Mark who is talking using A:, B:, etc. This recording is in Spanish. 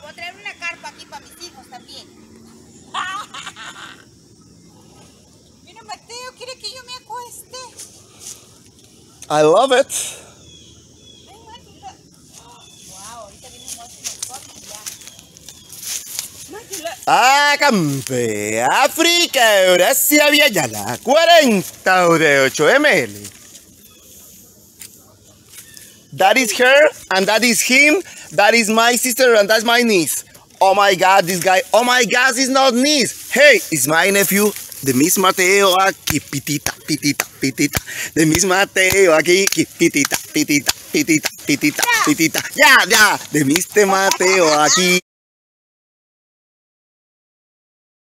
A: Voy a traer una carpa aquí
B: para mis hijos
A: también. Mira, Mateo, quiere que yo me acueste. I love
B: it. Acampe, África, Eurasia, Viallana, 40 de 8 ml. That is her, and that is him, that is my sister, and that's my niece. Oh my god, this guy, oh my god, it's not niece. Hey, it's my nephew, de Miss Mateo aquí, pitita, pitita, pitita. De Miss Mateo aquí, pitita, pitita, pitita, pitita, pitita. Ya, ya, de Mr. Mateo aquí.